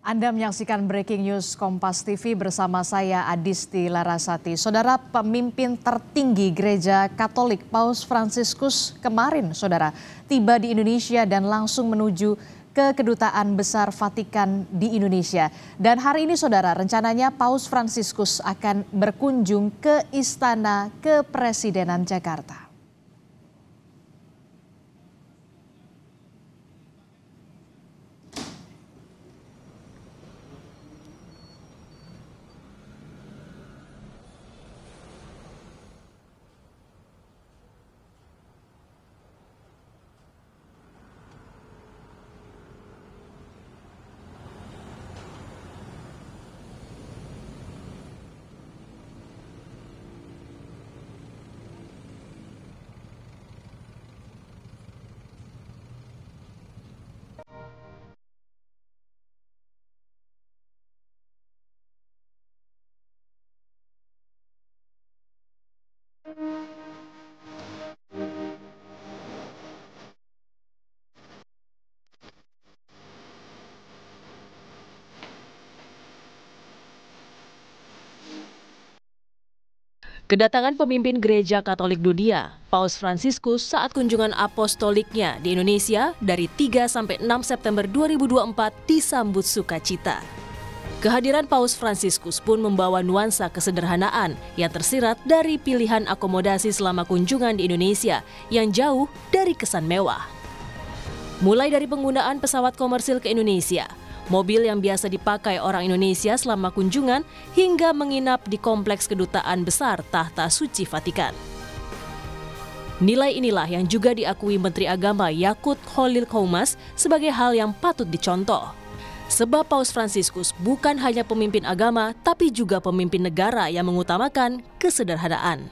Anda menyaksikan Breaking News Kompas TV bersama saya Adisti Larasati. Saudara pemimpin tertinggi Gereja Katolik Paus Fransiskus kemarin, saudara, tiba di Indonesia dan langsung menuju ke Kedutaan Besar Vatikan di Indonesia. Dan hari ini saudara, rencananya Paus Fransiskus akan berkunjung ke Istana Kepresidenan Jakarta. Kedatangan pemimpin gereja Katolik dunia, Paus Fransiskus saat kunjungan apostoliknya di Indonesia dari 3 sampai 6 September 2024 disambut sukacita. Kehadiran Paus Fransiskus pun membawa nuansa kesederhanaan yang tersirat dari pilihan akomodasi selama kunjungan di Indonesia yang jauh dari kesan mewah. Mulai dari penggunaan pesawat komersil ke Indonesia, mobil yang biasa dipakai orang Indonesia selama kunjungan hingga menginap di kompleks kedutaan besar Tahta Suci Vatikan. Nilai inilah yang juga diakui Menteri Agama Yakut Holil Koumas sebagai hal yang patut dicontoh. Sebab Paus Fransiskus bukan hanya pemimpin agama, tapi juga pemimpin negara yang mengutamakan kesederhanaan.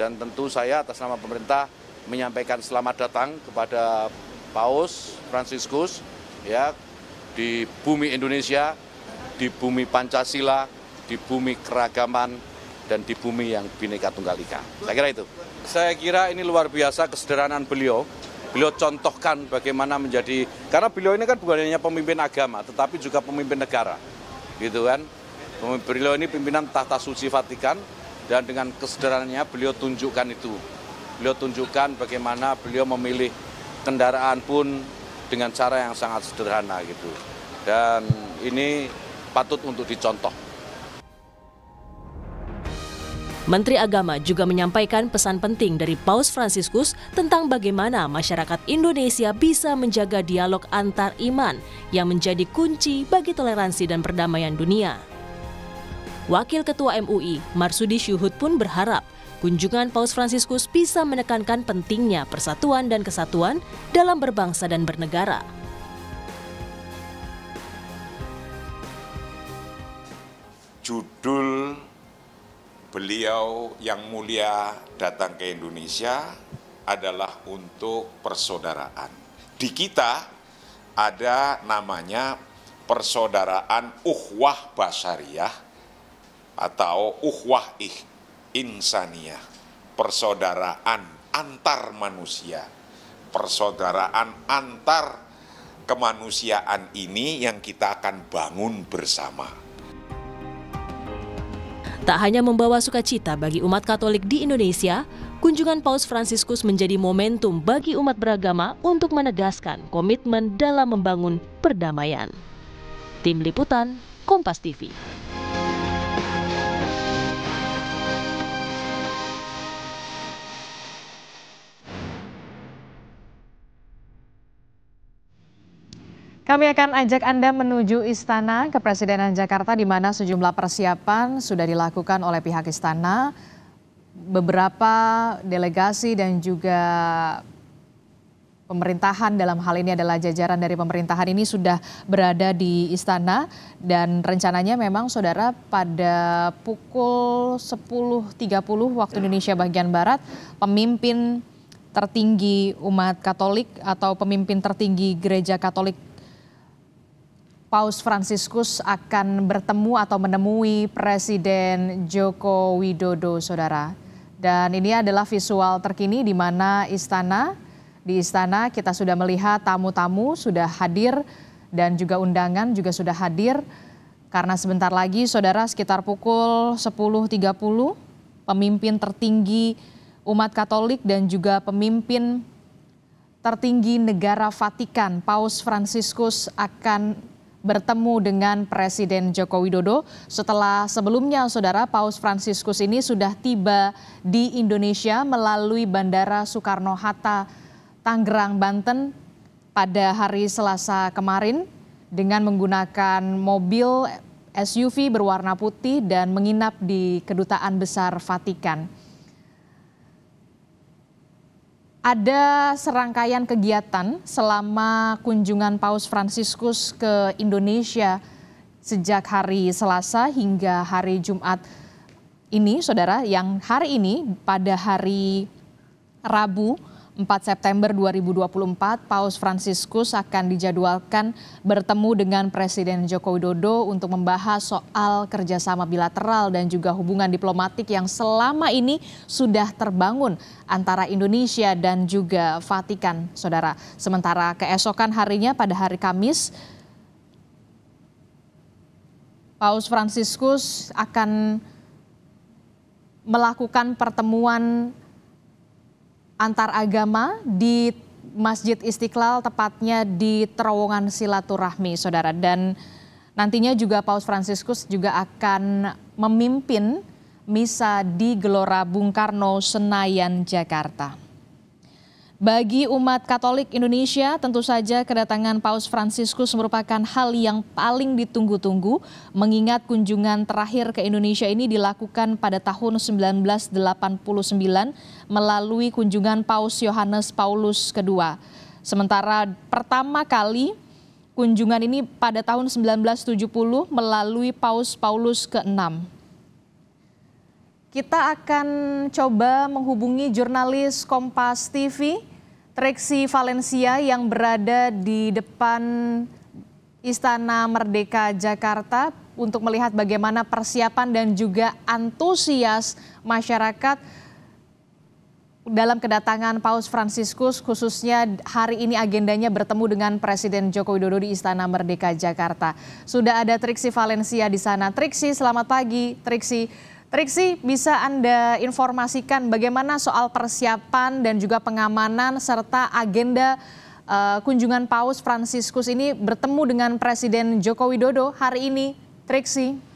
Dan tentu saya atas nama pemerintah menyampaikan selamat datang kepada Paus Fransiskus ya di bumi Indonesia, di bumi Pancasila, di bumi keragaman, dan di bumi yang bineka tunggal ika. Saya kira itu. Saya kira ini luar biasa kesederhanaan beliau. Beliau contohkan bagaimana menjadi, karena beliau ini kan bukan hanya pemimpin agama, tetapi juga pemimpin negara. Gitu kan. Beliau ini pimpinan tahta suci Vatikan, dan dengan kesederhanaannya beliau tunjukkan itu. Beliau tunjukkan bagaimana beliau memilih kendaraan pun dengan cara yang sangat sederhana gitu. Dan ini patut untuk dicontoh. Menteri Agama juga menyampaikan pesan penting dari Paus Fransiskus tentang bagaimana masyarakat Indonesia bisa menjaga dialog antar iman yang menjadi kunci bagi toleransi dan perdamaian dunia. Wakil Ketua MUI, Marsudi Syuhud pun berharap kunjungan Paus Fransiskus bisa menekankan pentingnya persatuan dan kesatuan dalam berbangsa dan bernegara. Judul beliau yang mulia datang ke Indonesia adalah untuk persaudaraan. Di kita ada namanya persaudaraan uhwah basariyah atau uhwah ih insaniah, persaudaraan antar manusia, persaudaraan antar kemanusiaan ini yang kita akan bangun bersama. Tak hanya membawa sukacita bagi umat Katolik di Indonesia, kunjungan Paus Fransiskus menjadi momentum bagi umat beragama untuk menegaskan komitmen dalam membangun perdamaian. Tim Liputan, Kompas TV. Kami akan ajak Anda menuju Istana Kepresidenan Jakarta di mana sejumlah persiapan sudah dilakukan oleh pihak istana. Beberapa delegasi dan juga pemerintahan dalam hal ini adalah jajaran dari pemerintahan ini sudah berada di istana dan rencananya memang saudara pada pukul 10.30 waktu Indonesia bagian barat pemimpin tertinggi umat Katolik atau pemimpin tertinggi gereja Katolik Paus Fransiskus akan bertemu atau menemui Presiden Joko Widodo, saudara. Dan ini adalah visual terkini di mana istana, di istana kita sudah melihat tamu-tamu sudah hadir dan juga undangan juga sudah hadir karena sebentar lagi saudara sekitar pukul 10.30 pemimpin tertinggi umat Katolik dan juga pemimpin tertinggi negara Vatikan Paus Fransiskus akan bertemu dengan Presiden Joko Widodo. Setelah sebelumnya saudara Paus Fransiskus ini sudah tiba di Indonesia melalui Bandara Soekarno-Hatta Tangerang, Banten pada hari Selasa kemarin dengan menggunakan mobil SUV berwarna putih dan menginap di Kedutaan Besar Vatikan ada serangkaian kegiatan selama kunjungan Paus Fransiskus ke Indonesia sejak hari Selasa hingga hari Jumat ini, saudara, yang hari ini pada hari Rabu 4 September 2024, Paus Fransiskus akan dijadwalkan bertemu dengan Presiden Joko Widodo untuk membahas soal kerjasama bilateral dan juga hubungan diplomatik yang selama ini sudah terbangun antara Indonesia dan juga Vatikan, saudara. Sementara keesokan harinya pada hari Kamis, Paus Fransiskus akan melakukan pertemuan antar agama di Masjid Istiqlal tepatnya di terowongan silaturahmi saudara dan nantinya juga Paus Fransiskus juga akan memimpin misa di Gelora Bung Karno Senayan Jakarta. Bagi umat Katolik Indonesia, tentu saja kedatangan Paus Fransiskus merupakan hal yang paling ditunggu-tunggu, mengingat kunjungan terakhir ke Indonesia ini dilakukan pada tahun 1989 melalui kunjungan Paus Yohanes Paulus II. Sementara pertama kali kunjungan ini pada tahun 1970 melalui Paus Paulus ke-6. Kita akan coba menghubungi jurnalis Kompas TV, Triksi Valencia yang berada di depan Istana Merdeka Jakarta untuk melihat bagaimana persiapan dan juga antusias masyarakat dalam kedatangan Paus Fransiskus khususnya hari ini agendanya bertemu dengan Presiden Joko Widodo di Istana Merdeka Jakarta. Sudah ada Triksi Valencia di sana. Triksi, selamat pagi. Triksi, Triksi, bisa Anda informasikan bagaimana soal persiapan dan juga pengamanan serta agenda uh, kunjungan Paus Fransiskus ini bertemu dengan Presiden Joko Widodo hari ini? Triksi.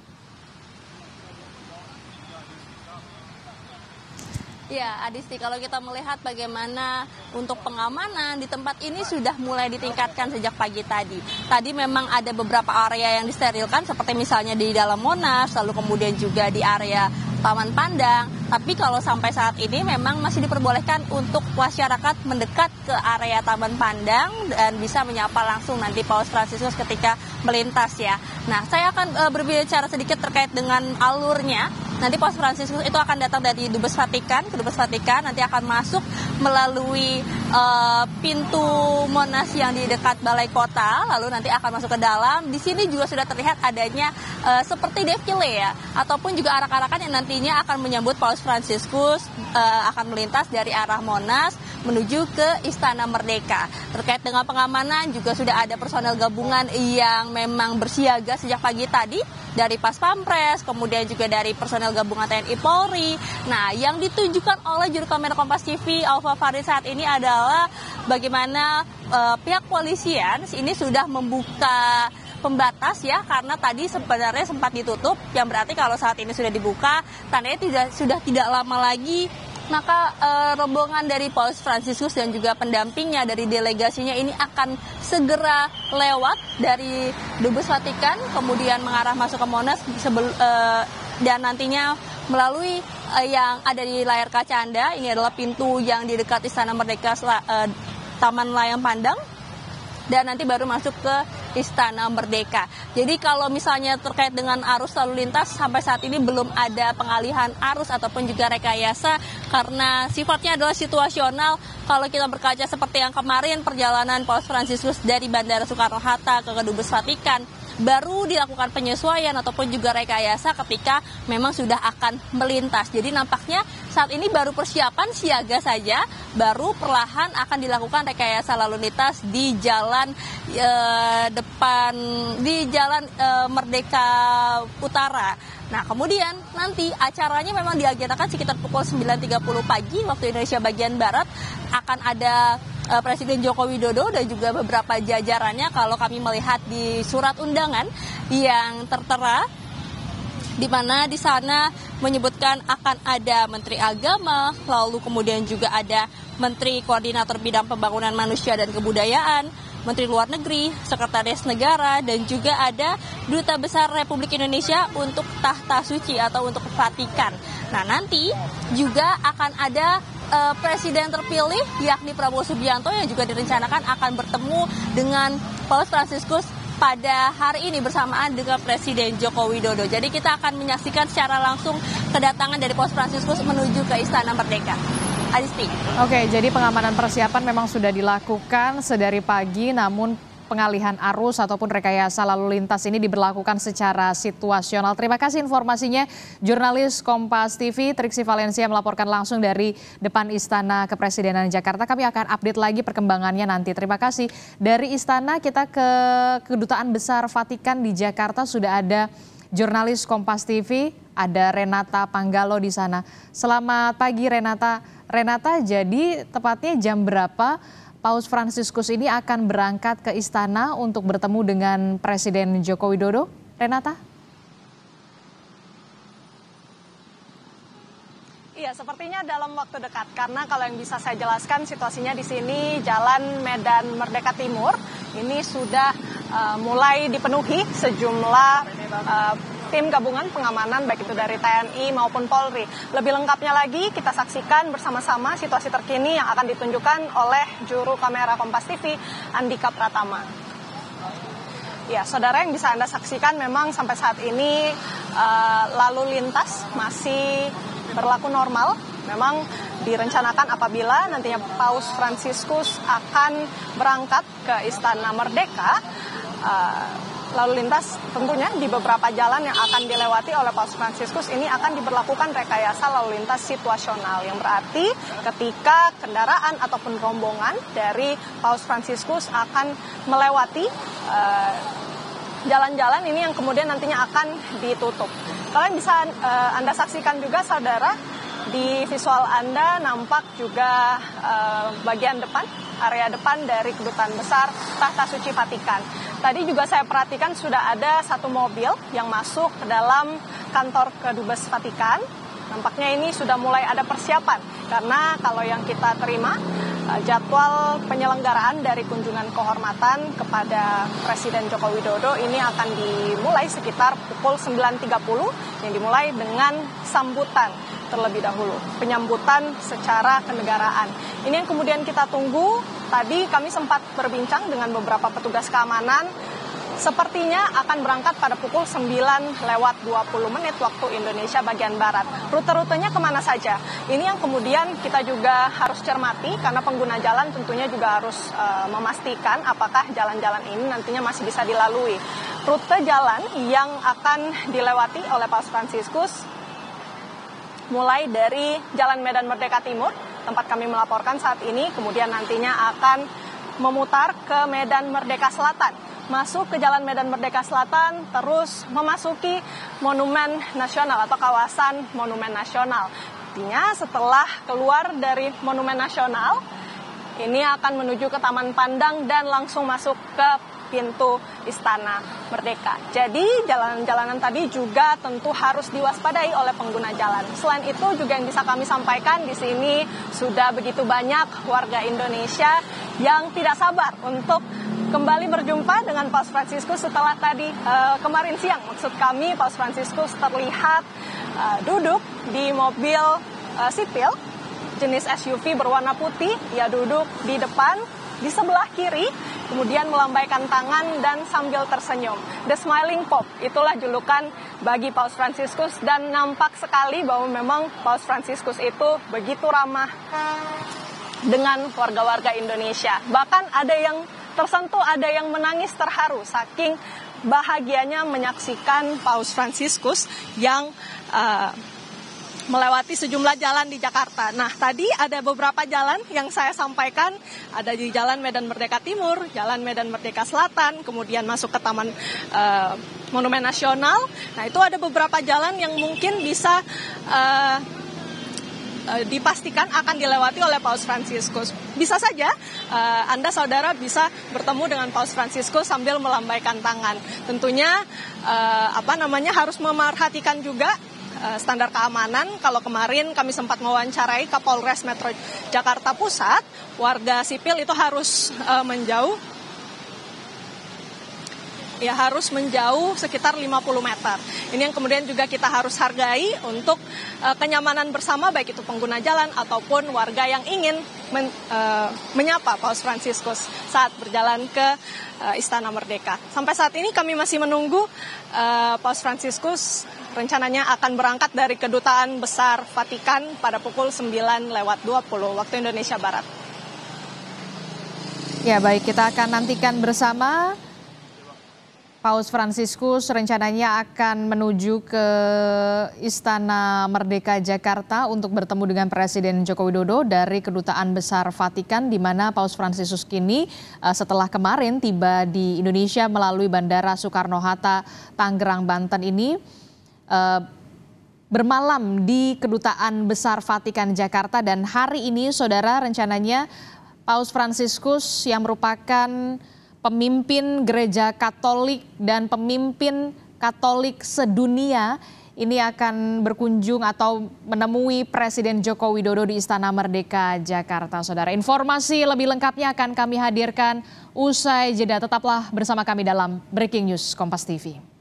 Ya, Adisti, kalau kita melihat bagaimana untuk pengamanan di tempat ini sudah mulai ditingkatkan sejak pagi tadi. Tadi memang ada beberapa area yang disterilkan, seperti misalnya di dalam Monas, lalu kemudian juga di area Taman Pandang. Tapi kalau sampai saat ini memang masih diperbolehkan untuk masyarakat mendekat ke area Taman Pandang dan bisa menyapa langsung nanti Paus Fransiskus ketika melintas ya. Nah, saya akan uh, berbicara sedikit terkait dengan alurnya Nanti Paus Fransiskus itu akan datang dari Dubes Vatikan ke Dubes Vatikan, nanti akan masuk melalui uh, pintu Monas yang di dekat Balai Kota, lalu nanti akan masuk ke dalam. Di sini juga sudah terlihat adanya uh, seperti defile ya, ataupun juga arak-arakan yang nantinya akan menyambut Paus Fransiskus uh, akan melintas dari arah Monas menuju ke Istana Merdeka. Terkait dengan pengamanan juga sudah ada personel gabungan yang memang bersiaga sejak pagi tadi dari Pas Pampres, kemudian juga dari personel gabungan TNI Polri. Nah, yang ditunjukkan oleh juru kamera Kompas TV Alfa Farid saat ini adalah bagaimana uh, pihak polisian ini sudah membuka pembatas ya karena tadi sebenarnya sempat ditutup. Yang berarti kalau saat ini sudah dibuka tandanya tidak sudah tidak lama lagi. Maka uh, rombongan dari Paus Fransiskus dan juga pendampingnya dari delegasinya ini akan segera lewat dari Dubes Vatikan kemudian mengarah masuk ke Monas sebel, uh, dan nantinya melalui uh, yang ada di layar kaca Anda ini adalah pintu yang di dekat Istana Merdeka uh, Taman Layang Pandang dan nanti baru masuk ke Istana Merdeka. Jadi kalau misalnya terkait dengan arus lalu lintas sampai saat ini belum ada pengalihan arus ataupun juga rekayasa karena sifatnya adalah situasional. Kalau kita berkaca seperti yang kemarin perjalanan Paus Fransiskus dari Bandara Soekarno-Hatta ke Kedubes Vatikan baru dilakukan penyesuaian ataupun juga rekayasa ketika memang sudah akan melintas. Jadi nampaknya saat ini baru persiapan siaga saja, baru perlahan akan dilakukan rekayasa lalu lintas di jalan e, depan di jalan e, Merdeka Utara. Nah, kemudian nanti acaranya memang diagendakan sekitar pukul 9.30 pagi waktu Indonesia bagian Barat. Akan ada uh, Presiden Joko Widodo dan juga beberapa jajarannya kalau kami melihat di surat undangan yang tertera di mana di sana menyebutkan akan ada Menteri Agama, lalu kemudian juga ada Menteri Koordinator Bidang Pembangunan Manusia dan Kebudayaan, Menteri Luar Negeri, Sekretaris Negara, dan juga ada Duta Besar Republik Indonesia untuk Tahta Suci atau untuk Vatikan. Nah, nanti juga akan ada uh, presiden terpilih yakni Prabowo Subianto yang juga direncanakan akan bertemu dengan Paus Franciscus pada hari ini bersamaan dengan Presiden Joko Widodo. Jadi kita akan menyaksikan secara langsung kedatangan dari Paus Franciscus menuju ke Istana Merdeka. Oke, jadi pengamanan persiapan memang sudah dilakukan sedari pagi, namun pengalihan arus ataupun rekayasa lalu lintas ini diberlakukan secara situasional. Terima kasih informasinya jurnalis Kompas TV Triksi Valencia melaporkan langsung dari depan Istana Kepresidenan Jakarta. Kami akan update lagi perkembangannya nanti. Terima kasih. Dari Istana kita ke Kedutaan Besar Vatikan di Jakarta sudah ada jurnalis Kompas TV, ada Renata Panggalo di sana. Selamat pagi Renata. Renata, jadi tepatnya jam berapa Paus Fransiskus ini akan berangkat ke istana untuk bertemu dengan Presiden Joko Widodo? Renata? Iya, sepertinya dalam waktu dekat. Karena kalau yang bisa saya jelaskan situasinya di sini Jalan Medan Merdeka Timur ini sudah uh, mulai dipenuhi sejumlah uh, tim gabungan pengamanan baik itu dari TNI maupun Polri. Lebih lengkapnya lagi kita saksikan bersama-sama situasi terkini yang akan ditunjukkan oleh juru kamera Kompas TV Andika Pratama. Ya, saudara yang bisa Anda saksikan memang sampai saat ini uh, lalu lintas masih berlaku normal. Memang direncanakan apabila nantinya Paus Fransiskus akan berangkat ke Istana Merdeka, uh, lalu lintas tentunya di beberapa jalan yang akan dilewati oleh Paus Fransiskus ini akan diberlakukan rekayasa lalu lintas situasional yang berarti ketika kendaraan ataupun rombongan dari Paus Fransiskus akan melewati uh, jalan-jalan ini yang kemudian nantinya akan ditutup. Kalian bisa uh, Anda saksikan juga saudara di visual Anda nampak juga uh, bagian depan area depan dari kedutaan besar Tahta Suci Vatikan. Tadi juga saya perhatikan sudah ada satu mobil yang masuk ke dalam kantor kedubes Vatikan. Nampaknya ini sudah mulai ada persiapan karena kalau yang kita terima eh, jadwal penyelenggaraan dari kunjungan kehormatan kepada Presiden Joko Widodo ini akan dimulai sekitar pukul 9.30 yang dimulai dengan sambutan terlebih dahulu, penyambutan secara kenegaraan. Ini yang kemudian kita tunggu. Tadi kami sempat berbincang dengan beberapa petugas keamanan sepertinya akan berangkat pada pukul 9 lewat 20 menit waktu Indonesia bagian Barat. Rute-rutenya ke mana saja? Ini yang kemudian kita juga harus cermati karena pengguna jalan tentunya juga harus uh, memastikan apakah jalan-jalan ini nantinya masih bisa dilalui. Rute jalan yang akan dilewati oleh Paus Fransiskus mulai dari Jalan Medan Merdeka Timur, tempat kami melaporkan saat ini, kemudian nantinya akan memutar ke Medan Merdeka Selatan, masuk ke Jalan Medan Merdeka Selatan, terus memasuki Monumen Nasional atau kawasan Monumen Nasional. Artinya setelah keluar dari Monumen Nasional, ini akan menuju ke Taman Pandang dan langsung masuk ke pintu Istana Merdeka. Jadi jalan-jalanan tadi juga tentu harus diwaspadai oleh pengguna jalan. Selain itu juga yang bisa kami sampaikan di sini sudah begitu banyak warga Indonesia yang tidak sabar untuk kembali berjumpa dengan Paus Fransiskus setelah tadi uh, kemarin siang maksud kami Paus Fransiskus terlihat uh, duduk di mobil uh, sipil jenis SUV berwarna putih ia duduk di depan di sebelah kiri kemudian melambaikan tangan dan sambil tersenyum. The Smiling Pope, itulah julukan bagi Paus Franciscus dan nampak sekali bahwa memang Paus Franciscus itu begitu ramah dengan warga-warga Indonesia. Bahkan ada yang tersentuh ada yang menangis terharu saking bahagianya menyaksikan Paus Fransiskus yang uh, melewati sejumlah jalan di Jakarta. Nah, tadi ada beberapa jalan yang saya sampaikan, ada di Jalan Medan Merdeka Timur, Jalan Medan Merdeka Selatan, kemudian masuk ke Taman uh, Monumen Nasional. Nah, itu ada beberapa jalan yang mungkin bisa uh, dipastikan akan dilewati oleh Paus Fransiskus. Bisa saja Anda saudara bisa bertemu dengan Paus Fransiskus sambil melambaikan tangan. Tentunya apa namanya harus memerhatikan juga Eh, standar keamanan. Kalau kemarin kami sempat mewawancarai Kapolres Metro Jakarta Pusat, warga sipil itu harus uh, menjauh ya harus menjauh sekitar 50 meter. Ini yang kemudian juga kita harus hargai untuk uh, kenyamanan bersama baik itu pengguna jalan ataupun warga yang ingin men, uh, menyapa Paus Fransiskus saat berjalan ke uh, Istana Merdeka. Sampai saat ini kami masih menunggu uh, Paus Fransiskus rencananya akan berangkat dari Kedutaan Besar Vatikan pada pukul 9 lewat 20 waktu Indonesia Barat. Ya baik, kita akan nantikan bersama Paus Fransiskus rencananya akan menuju ke Istana Merdeka Jakarta untuk bertemu dengan Presiden Joko Widodo dari Kedutaan Besar Vatikan di mana Paus Fransiskus kini eh, setelah kemarin tiba di Indonesia melalui Bandara Soekarno-Hatta Tangerang Banten ini uh, bermalam di Kedutaan Besar Vatikan Jakarta dan hari ini saudara rencananya Paus Fransiskus yang merupakan pemimpin gereja Katolik dan pemimpin Katolik sedunia ini akan berkunjung atau menemui Presiden Joko Widodo di Istana Merdeka Jakarta. Saudara, informasi lebih lengkapnya akan kami hadirkan usai jeda. Tetaplah bersama kami dalam Breaking News Kompas TV.